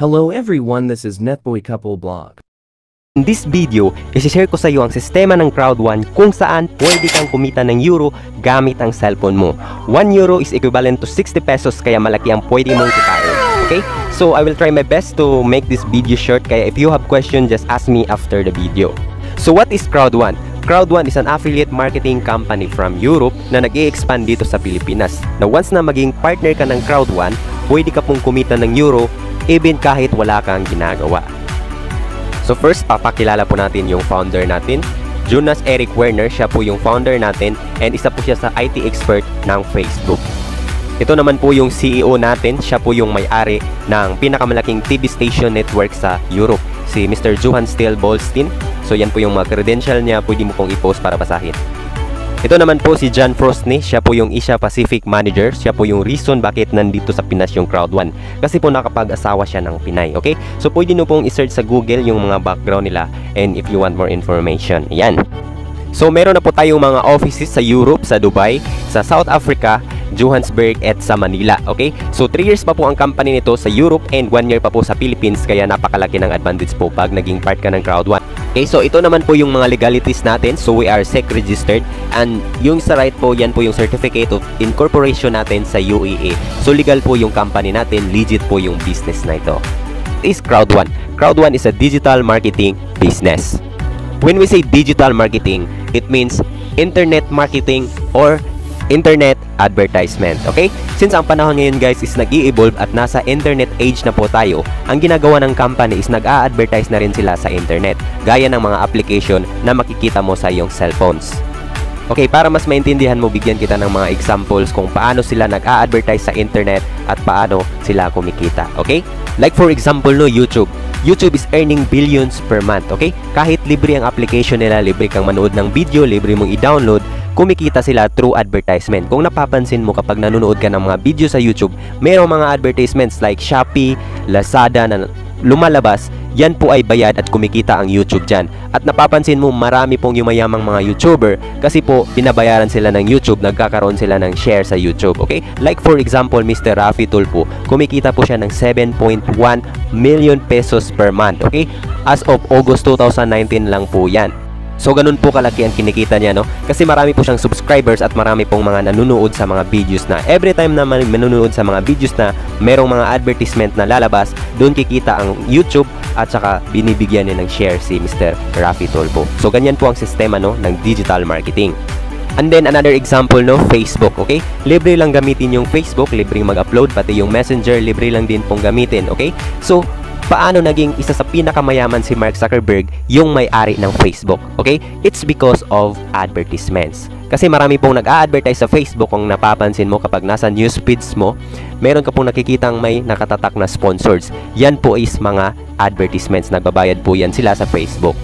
Hello everyone, this is Netboy Couple Blog. In this video, isi-share ko sa iyo ang sistema ng Crowd1 kung saan pwede kang kumita ng euro gamit ang cellphone mo. 1 euro is equivalent to 60 pesos kaya malaki ang pwede mong kitain. Okay? So I will try my best to make this video short kaya if you have question just ask me after the video. So what is Crowd1? Crowd1 is an affiliate marketing company from Europe na nag expand dito sa Pilipinas. Na once na maging partner ka ng Crowd1, pwede ka pong kumita ng euro even kahit wala kang ginagawa. So first, papakilala po natin yung founder natin. Jonas Eric Werner, siya po yung founder natin and isa po siya sa IT expert ng Facebook. Ito naman po yung CEO natin, siya po yung may-ari ng pinakamalaking TV station network sa Europe, si Mr. Johan Steele Bolstein. So yan po yung mga credential niya, pwede mo pong i-post para basahin. Ito naman po si John Frostney, siya po yung Asia Pacific Manager, siya po yung reason bakit nandito sa Pinas yung Crowd1. Kasi po nakapag-asawa siya ng Pinay, okay? So pwede nyo pong i-search sa Google yung mga background nila and if you want more information, yan. So meron na po tayong mga offices sa Europe, sa Dubai, sa South Africa, Johannesburg at sa Manila. Okay? So 3 years pa po ang company nito sa Europe and 1 year pa po sa Philippines kaya napakalaki ng advantage po pag naging part ka ng Crowd1. Okay, so ito naman po yung mga legalities natin. So we are SEC registered and yung sa right po, yan po yung certificate of incorporation natin sa UEA. So legal po yung company natin, legit po yung business na ito. Is Crowd1. Crowd1 is a digital marketing business. When we say digital marketing, it means internet marketing or internet advertisement. Okay? Since ang panahon ngayon guys is nag evolve at nasa internet age na po tayo, ang ginagawa ng company is nag-a-advertise na rin sila sa internet, gaya ng mga application na makikita mo sa iyong cellphones. Okay, para mas maintindihan mo, bigyan kita ng mga examples kung paano sila nag-a-advertise sa internet at paano sila kumikita. Okay? Like for example, no, YouTube. YouTube is earning billions per month, okay? Kahit libre ang application nila, libre kang manood ng video, libre mong i-download, kumikita sila through advertisement. Kung napapansin mo kapag nanonood ka ng mga video sa YouTube, mayroong mga advertisements like Shopee, Lazada na lumalabas, yan po ay bayad at kumikita ang YouTube dyan. At napapansin mo marami pong yumayamang mga YouTuber kasi po binabayaran sila ng YouTube, nagkakaroon sila ng share sa YouTube. Okay? Like for example, Mr. Rafi Tulpo, kumikita po siya ng 7.1 million pesos per month. Okay? As of August 2019 lang po yan. So ganun po kalaki ang kinikita niya no kasi marami po siyang subscribers at marami pong mga nanonood sa mga videos na every time na manonood sa mga videos na merong mga advertisement na lalabas doon kikita ang YouTube at saka binibigyan niya ng share si Mr. Rafi Tolpo. So ganyan po ang sistema no ng digital marketing. And then another example no, Facebook, okay? Libre lang gamitin yung Facebook, libre mag-upload pati yung Messenger, libre lang din pong gamitin, okay? So paano naging isa sa pinakamayaman si Mark Zuckerberg yung may-ari ng Facebook. Okay? It's because of advertisements. Kasi marami pong nag-a-advertise sa Facebook kung napapansin mo kapag nasa news feeds mo, meron ka pong nakikitang may nakatatak na sponsors. Yan po is mga advertisements. Nagbabayad po yan sila sa Facebook.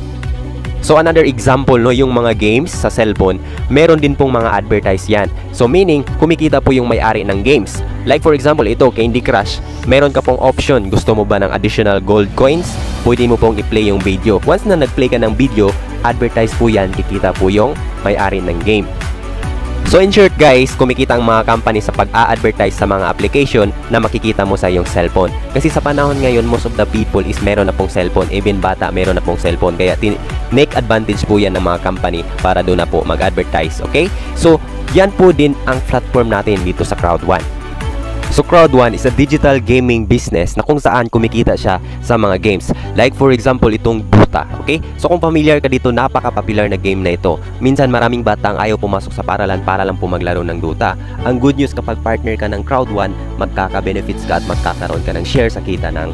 So another example no, yung mga games sa cellphone, meron din pong mga advertise yan. So meaning, kumikita po yung may-ari ng games. Like for example, ito, Candy Crush, meron ka pong option. Gusto mo ba ng additional gold coins? Pwede mo pong i-play yung video. Once na nag-play ka ng video, advertise po yan, kikita po yung may-ari ng game. So in short guys, kumikita ang mga company sa pag-a-advertise sa mga application na makikita mo sa iyong cellphone. Kasi sa panahon ngayon, most of the people is meron na pong cellphone. Even bata, meron na pong cellphone. Kaya make advantage po yan ng mga company para doon na po mag-advertise. Okay? So, yan po din ang platform natin dito sa Crowd1. So Crowd1 is a digital gaming business na kung saan kumikita siya sa mga games. Like for example, itong Dota. Okay? So kung familiar ka dito, napaka-popular na game na ito. Minsan maraming bata ang ayaw pumasok sa paralan para lang po maglaro ng Dota. Ang good news kapag partner ka ng Crowd1, magkaka-benefits ka at magkakaroon ka ng share sa kita ng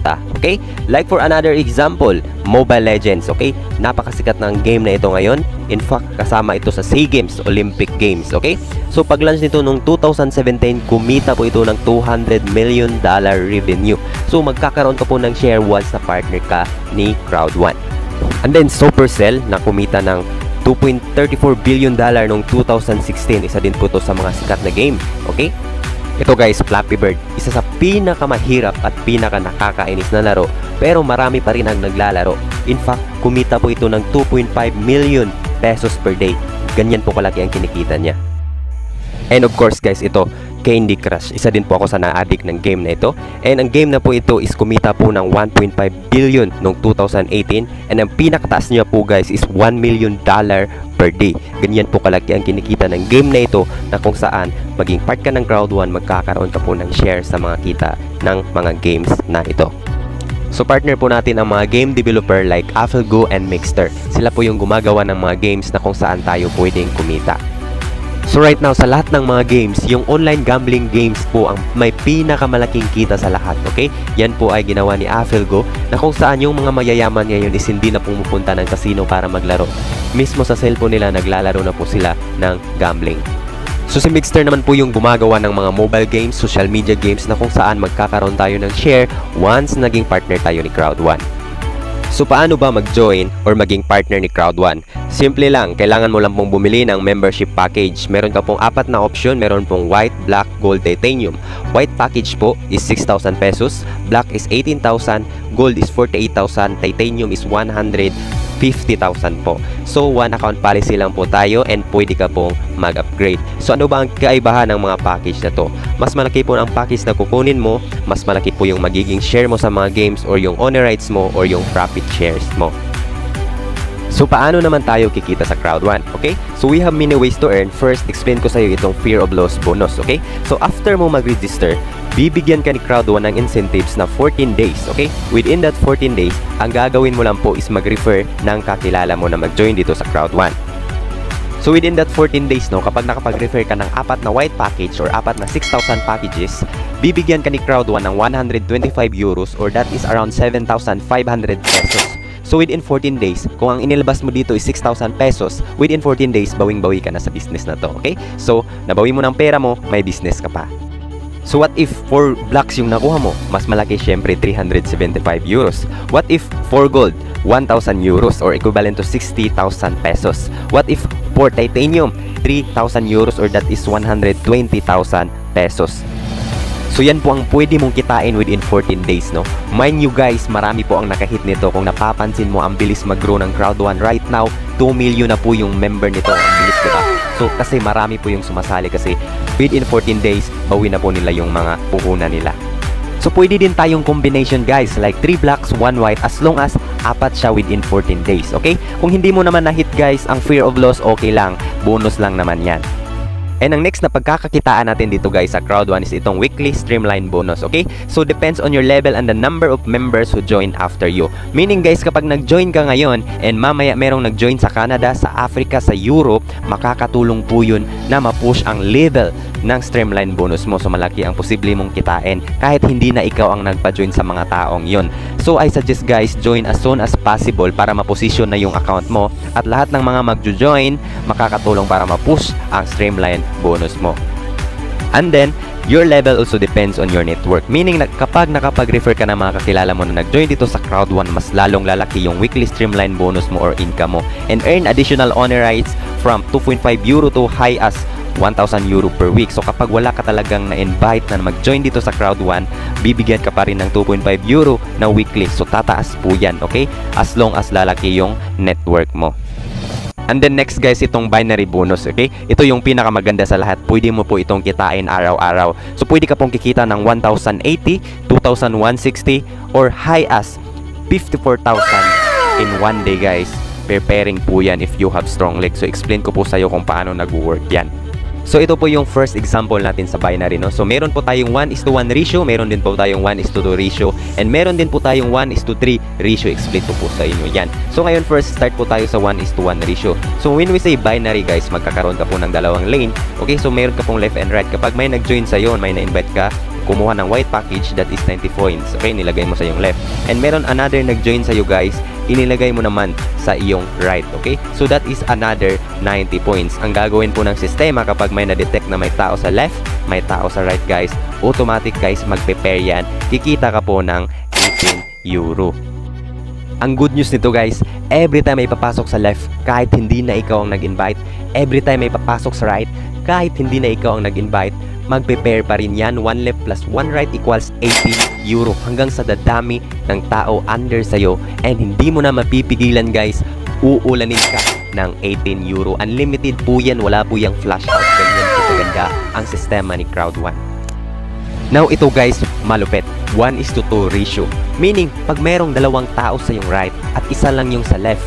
Dota. Okay? Like for another example, Mobile Legends. Okay? Napakasikat ng game na ito ngayon. In fact, kasama ito sa SEA Games, Olympic Games. Okay? So pag-launch nito nung 2017, kumita po ito ng 200 million dollar revenue. So magkakaroon ka po ng share once na partner ka ni Crowd1. And then Supercell na kumita ng 2.34 billion dollar noong 2016. Isa din po to sa mga sikat na game. Okay? Ito guys, Flappy Bird. Isa sa pinakamahirap at pinaka nakakainis na laro pero marami pa rin ang naglalaro. In fact, kumita po ito ng 2.5 million pesos per day. Ganyan po kalaki ang kinikita niya. And of course guys, ito, Candy Crush. Isa din po ako sa na-addict ng game na ito. And ang game na po ito is kumita po ng 1.5 billion noong 2018 and ang pinakataas niya po guys is 1 million dollar per day. Ganyan po kalaki ang kinikita ng game na ito na kung saan maging part ka ng crowd 1 magkakaroon ka po ng share sa mga kita ng mga games na ito. So partner po natin ang mga game developer like AffleGo and Mixter. Sila po yung gumagawa ng mga games na kung saan tayo pwedeng kumita. So right now, sa lahat ng mga games, yung online gambling games po ang may pinakamalaking kita sa lahat, okay? Yan po ay ginawa ni AffleGo na kung saan yung mga mayayaman ngayon is hindi na pumupunta ng casino para maglaro. Mismo sa cellphone nila, naglalaro na po sila ng gambling. So si Mixter naman po yung gumagawa ng mga mobile games, social media games na kung saan magkakaroon tayo ng share once naging partner tayo ni Crowd1. So paano ba mag-join or maging partner ni Crowd1? Simple lang, kailangan mo lang pong bumili ng membership package. Meron ka pong apat na option, meron pong white, black, gold, titanium. White package po is 6,000 pesos, black is 18,000, gold is 48,000, titanium is 150,000 po. So one account policy lang po tayo and pwede ka pong mag-upgrade. So ano ba ang kaibahan ng mga package na to? Mas malaki po ang package na kukunin mo, mas malaki po yung magiging share mo sa mga games or yung honor rights mo or yung profit shares mo. So paano naman tayo kikita sa Crowd1? Okay? So we have many ways to earn. First, explain ko sa iyo itong fear of loss bonus, okay? So after mo mag-register, bibigyan ka ni Crowd1 ng incentives na 14 days, okay? Within that 14 days, ang gagawin mo lang po is mag-refer ng kakilala mo na mag-join dito sa Crowd1. So within that 14 days, no, kapag nakapag-refer ka ng apat na white package or apat na 6,000 packages, bibigyan ka ni Crowd1 ng 125 euros or that is around 7,500 pesos. So within 14 days, kung ang inilabas mo dito is 6,000 pesos, within 14 days, bawing-bawi ka na sa business na to, okay? So, nabawi mo ng pera mo, may business ka pa. So what if 4 blocks yung nakuha mo? Mas malaki syempre 375 euros. What if 4 gold? 1,000 euros or equivalent to 60,000 pesos. What if 4 titanium? 3,000 euros or that is 120,000 pesos. So yan po ang pwede mong kitain within 14 days, no? Mind you guys, marami po ang nakahit nito. Kung napapansin mo, ang bilis mag-grow ng Crowd1 right now, 2 million na po yung member nito. Ang bilis, diba? So kasi marami po yung sumasali kasi within 14 days, bawi na po nila yung mga puhunan nila. So pwede din tayong combination guys, like 3 blacks, 1 white, as long as apat siya within 14 days, okay? Kung hindi mo naman na-hit guys, ang fear of loss, okay lang. Bonus lang naman yan. And ang next na pagkakakitaan natin dito guys sa Crowd1 is itong weekly streamline bonus, okay? So depends on your level and the number of members who join after you. Meaning guys, kapag nag-join ka ngayon and mamaya merong nag-join sa Canada, sa Africa, sa Europe, makakatulong po yun na ma-push ang level ng streamline bonus mo. So malaki ang posible mong kitain kahit hindi na ikaw ang nagpa-join sa mga taong yon. So I suggest guys, join as soon as possible para ma-position na yung account mo at lahat ng mga magjo-join makakatulong para ma-push ang streamline bonus mo. And then, your level also depends on your network. Meaning, kapag nakapag-refer ka ng mga kakilala mo na nag-join dito sa Crowd1, mas lalong lalaki yung weekly streamline bonus mo or income mo. And earn additional honor rights from 2.5 euro to high as 1,000 euro per week. So kapag wala ka talagang na-invite na mag-join dito sa Crowd1, bibigyan ka pa rin ng 2.5 euro na weekly. So tataas po yan, okay? As long as lalaki yung network mo. And then next guys, itong binary bonus, okay? Ito yung pinakamaganda sa lahat. Pwede mo po itong kitain araw-araw. So pwede ka pong kikita ng 1,080, 2,160, or high as 54,000 in one day guys. Preparing po yan if you have strong legs. So explain ko po sa iyo kung paano nag-work yan. So ito po yung first example natin sa binary no. So meron po tayong 1 is to 1 ratio, meron din po tayong 1 is to 2 ratio, and meron din po tayong 1 is to 3 ratio. Explain ko po sa inyo yan. So ngayon first start po tayo sa 1 is to 1 ratio. So when we say binary guys, magkakaroon ka po ng dalawang lane. Okay, so meron ka pong left and right. Kapag may nag-join sa iyo, may na-invite ka, kumuha ng white package that is 90 points. Okay, nilagay mo sa yung left. And meron another nag-join sa iyo guys, inilagay mo naman sa iyong right. Okay? So that is another 90 points. Ang gagawin po ng sistema kapag may na-detect na may tao sa left, may tao sa right guys, automatic guys magpe-pair yan. Kikita ka po ng 18 euro. Ang good news nito guys, every time may papasok sa left, kahit hindi na ikaw ang nag-invite, every time may papasok sa right, kahit hindi na ikaw ang nag-invite, magpe-pair pa rin yan. 1 left plus 1 right equals 18 euro hanggang sa dadami ng tao under sa'yo and hindi mo na mapipigilan guys, uulanin ka ng 18 euro. Unlimited po yan, wala po yung flash out. Ganyan po kaganda ang sistema ni Crowd1. Now ito guys, malupit. 1 is to 2 ratio. Meaning, pag merong dalawang tao sa yung right at isa lang yung sa left,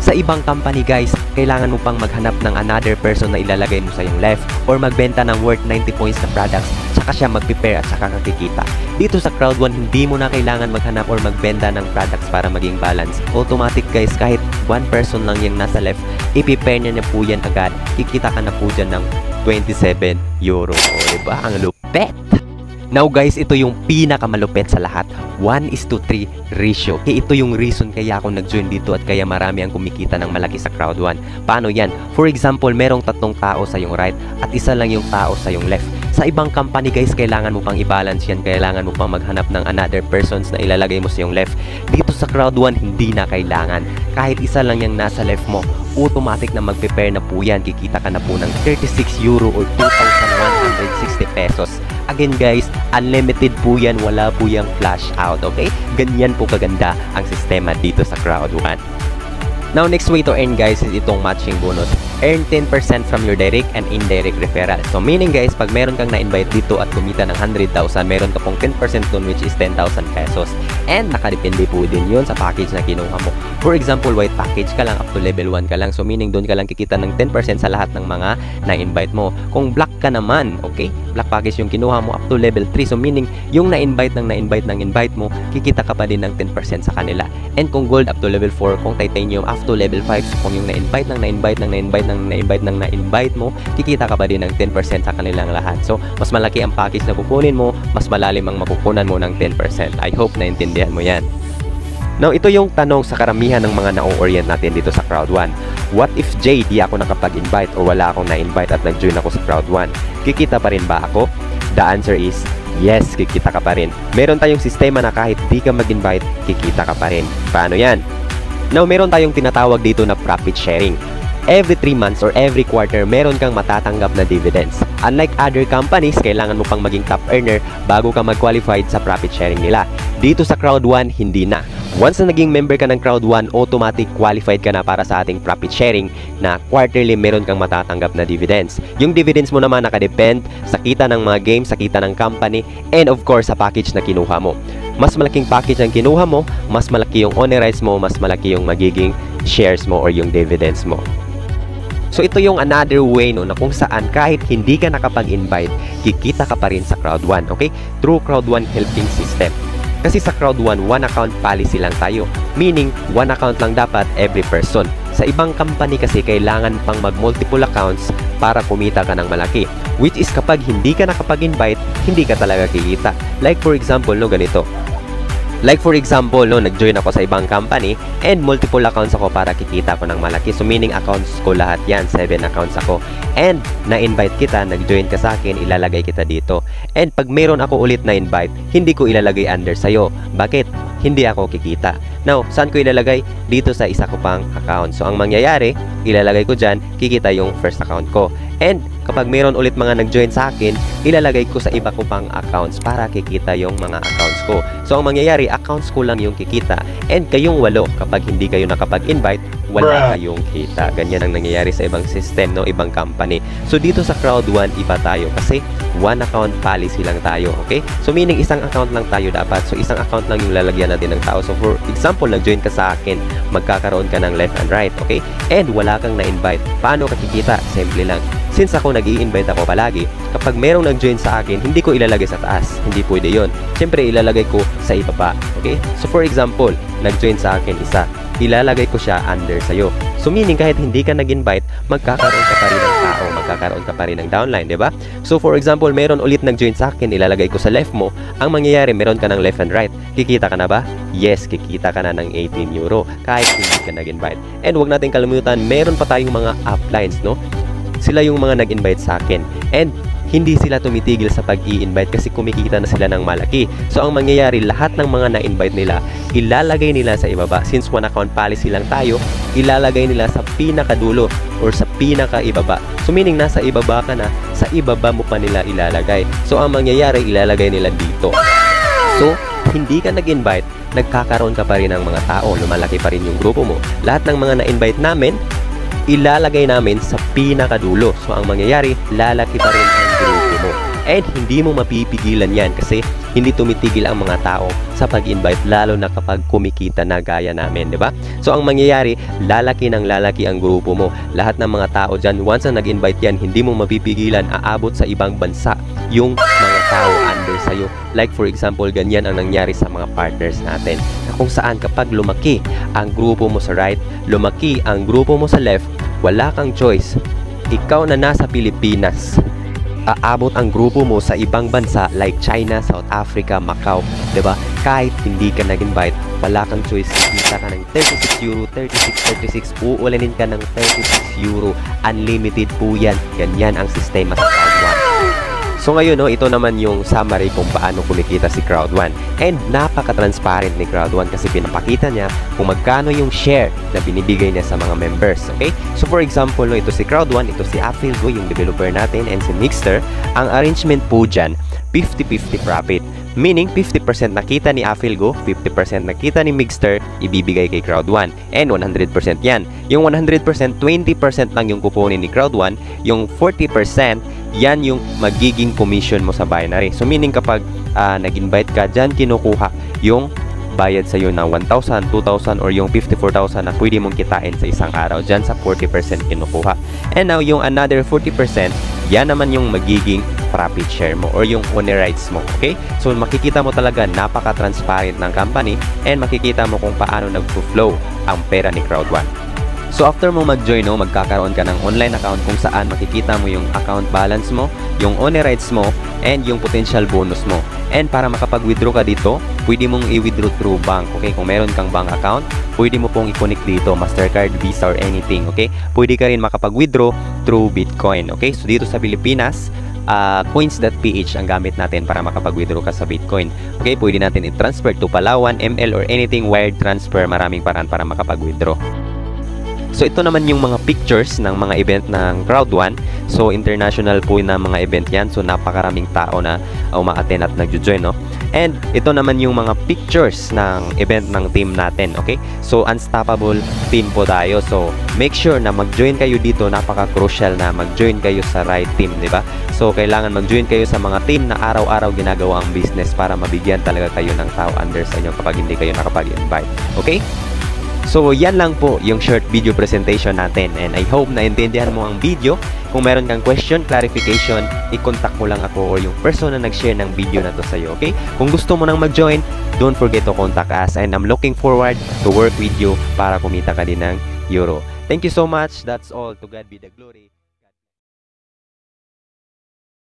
sa ibang company guys, kailangan mo pang maghanap ng another person na ilalagay mo sa yung left or magbenta ng worth 90 points na products tsaka siya mag-prepare at saka kakikita. Dito sa Crowd1, hindi mo na kailangan maghanap or magbenta ng products para maging balance. Automatic guys, kahit one person lang yung nasa left, i-prepare niya niya po yan agad. Kikita ka na po dyan ng 27 euro. O, diba? Ang lupet! Now guys, ito yung pinakamalupit sa lahat. 1 is to 3 ratio. Kaya ito yung reason kaya ako nag-join dito at kaya marami ang kumikita ng malaki sa crowd 1. Paano yan? For example, merong tatlong tao sa yung right at isa lang yung tao sa yung left. Sa ibang company guys, kailangan mo pang i-balance yan. Kailangan mo pang maghanap ng another persons na ilalagay mo sa yung left. Dito sa crowd 1, hindi na kailangan. Kahit isa lang yung nasa left mo, automatic na mag-prepare na po yan. Kikita ka na po ng 36 euro or 2,160 pesos. Again guys, unlimited po yan, wala po yung flash out, okay? Ganyan po kaganda ang sistema dito sa Crowd1. Now, next way to earn guys is itong matching bonus. Earn 10% from your direct and indirect referral. So, meaning guys, pag meron kang na-invite dito at kumita ng 100,000, meron ka pong 10% dun which is 10,000 pesos. And nakadepende po din yun sa package na kinuha mo. For example, white package ka lang up to level 1 ka lang. So, meaning doon ka lang kikita ng 10% sa lahat ng mga na-invite mo. Kung black ka naman, okay? Black package yung kinuha mo up to level 3. So, meaning yung na-invite ng na-invite ng invite mo, kikita ka pa din ng 10% sa kanila. And kung gold up to level 4, kung titanium up to level 5, so kung yung na-invite ng na-invite ng na-invite ng na-invite ng na-invite mo, kikita ka pa din ng 10% sa kanilang lahat. So, mas malaki ang package na kukunin mo, mas malalim ang makukunan mo ng 10%. I hope naintindihan mo yan. Now, ito yung tanong sa karamihan ng mga na-orient natin dito sa Crowd1. What if Jay, di ako nakapag-invite o wala akong na-invite at nag-join ako sa Crowd1? Kikita pa rin ba ako? The answer is yes, kikita ka pa rin. Meron tayong sistema na kahit di ka mag-invite, kikita ka pa rin. Paano yan? Now, meron tayong tinatawag dito na profit sharing. Every 3 months or every quarter, meron kang matatanggap na dividends. Unlike other companies, kailangan mo pang maging top earner bago ka mag-qualified sa profit sharing nila. Dito sa Crowd1, hindi na. Once na naging member ka ng Crowd1, automatic qualified ka na para sa ating profit sharing na quarterly meron kang matatanggap na dividends. Yung dividends mo naman nakadepend sa kita ng mga games, sa kita ng company, and of course sa package na kinuha mo. Mas malaking package ang kinuha mo, mas malaki yung honorize mo, mas malaki yung magiging shares mo or yung dividends mo. So ito yung another way no na kung saan kahit hindi ka nakapag-invite, kikita ka pa rin sa Crowd1, okay? Through Crowd1 helping system. Kasi sa Crowd1, one account policy lang tayo. Meaning, one account lang dapat every person. Sa ibang company kasi kailangan pang mag-multiple accounts para kumita ka ng malaki. Which is kapag hindi ka nakapag-invite, hindi ka talaga kikita. Like for example, no, ganito. Like for example, no, nag-join ako sa ibang company and multiple accounts ako para kikita ko ng malaki. So meaning accounts ko lahat yan, 7 accounts ako. And na-invite kita, nag-join ka sa akin, ilalagay kita dito. And pag meron ako ulit na invite, hindi ko ilalagay under sa'yo. Bakit? Hindi ako kikita. Now, saan ko ilalagay? Dito sa isa ko pang account. So ang mangyayari, ilalagay ko dyan, kikita yung first account ko. And kapag meron ulit mga nag-join sa akin, ilalagay ko sa iba ko pang accounts para kikita yung mga accounts ko. So ang mangyayari, accounts ko lang yung kikita and kayong walo kapag hindi kayo nakapag-invite, wala kayong kita. Ganyan ang nangyayari sa ibang system, no? ibang company. So dito sa Crowd1, iba tayo kasi one account policy lang tayo, okay? So meaning isang account lang tayo dapat. So isang account lang yung lalagyan natin ng tao. So for example, nag-join ka sa akin, magkakaroon ka ng left and right, okay? And wala kang na-invite. Paano ka kikita? Simple lang. Since ako nag invite ako palagi, kapag merong nag-join sa akin, hindi ko ilalagay sa taas. Hindi pwede yon. Siyempre, ilalagay ko sa ibaba. Okay? So, for example, nag-join sa akin isa. Ilalagay ko siya under sa'yo. So, meaning kahit hindi ka nag-invite, magkakaroon ka pa rin ng tao, magkakaroon ka pa rin ng downline, di ba? So, for example, meron ulit nag-join sa akin, ilalagay ko sa left mo. Ang mangyayari, meron ka ng left and right. Kikita ka na ba? Yes, kikita ka na ng 18 euro kahit hindi ka nag-invite. And wag natin kalimutan, meron pa tayong mga uplines, no? sila yung mga nag-invite sa akin. And hindi sila tumitigil sa pag-i-invite kasi kumikita na sila ng malaki. So ang mangyayari, lahat ng mga na-invite nila, ilalagay nila sa ibaba. Since one account policy lang tayo, ilalagay nila sa pinakadulo or sa pinaka-ibaba. So meaning nasa ibaba ka na, sa ibaba mo pa nila ilalagay. So ang mangyayari, ilalagay nila dito. So, hindi ka nag-invite, nagkakaroon ka pa rin ng mga tao, lumalaki pa rin yung grupo mo. Lahat ng mga na-invite namin, ilalagay namin sa pinakadulo. So ang mangyayari, lalaki pa rin. And hindi mo mapipigilan yan kasi hindi tumitigil ang mga tao sa pag-invite lalo na kapag kumikita na gaya namin, di ba? So ang mangyayari, lalaki ng lalaki ang grupo mo. Lahat ng mga tao dyan, once na nag-invite yan, hindi mo mapipigilan, aabot sa ibang bansa yung mga tao under sa'yo. Like for example, ganyan ang nangyari sa mga partners natin. Na kung saan kapag lumaki ang grupo mo sa right, lumaki ang grupo mo sa left, wala kang choice. Ikaw na nasa Pilipinas, aabot ang grupo mo sa ibang bansa like China, South Africa, Macau, 'di ba? Kahit hindi ka nag-invite, wala kang choice. Kikita ka ng 36 euro, 36, 36, uulanin ka ng 36 euro. Unlimited po yan. Ganyan ang sistema sa Crowd1. So ngayon, no, ito naman yung summary kung paano kumikita si Crowd1. And napaka-transparent ni Crowd1 kasi pinapakita niya kung magkano yung share na binibigay niya sa mga members. Okay? So for example, no, ito si Crowd1, ito si Affilgo, yung developer natin, and si Mixter. Ang arrangement po dyan, 50-50 profit. Meaning, 50% nakita ni Affilgo, 50% nakita ni Mixter, ibibigay kay Crowd1. And 100% yan. Yung 100%, 20% lang yung kuponin ni Crowd1. Yung 40%, yan yung magiging commission mo sa binary. So, meaning kapag uh, nag-invite ka, dyan kinukuha yung bayad sa iyo ng 1,000, 2,000, or yung 54,000 na pwede mong kitain sa isang araw. Dyan sa 40% kinukuha. And now, yung another 40%, yan naman yung magiging profit share mo or yung owner rights mo. Okay? So, makikita mo talaga napaka-transparent ng company and makikita mo kung paano nag-flow ang pera ni Crowd1. So after mo mag-join, no, magkakaroon ka ng online account kung saan makikita mo yung account balance mo, yung owner rights mo, and yung potential bonus mo. And para makapag-withdraw ka dito, pwede mong i-withdraw through bank. Okay, kung meron kang bank account, pwede mo pong i-connect dito, Mastercard, Visa, or anything. Okay, pwede ka rin makapag-withdraw through Bitcoin. Okay, so dito sa Pilipinas, uh, coins.ph ang gamit natin para makapag-withdraw ka sa Bitcoin. Okay, pwede natin i-transfer to Palawan, ML, or anything wired transfer. Maraming paraan para makapag-withdraw. So ito naman yung mga pictures ng mga event ng Crowd1. So international po na mga event yan. So napakaraming tao na uma-attend at nagjo-join, no? And ito naman yung mga pictures ng event ng team natin, okay? So unstoppable team po tayo. So make sure na mag-join kayo dito. Napaka-crucial na mag-join kayo sa right team, di ba? So kailangan mag-join kayo sa mga team na araw-araw ginagawa ang business para mabigyan talaga kayo ng tao under sa inyo kapag hindi kayo nakapag-invite. Okay? So, yan lang po yung short video presentation natin. And I hope na intindihan mo ang video. Kung meron kang question, clarification, i-contact mo lang ako or yung person na nag-share ng video na to sa'yo, okay? Kung gusto mo nang mag-join, don't forget to contact us. And I'm looking forward to work with you para kumita ka din ng euro. Thank you so much. That's all. To God be the glory.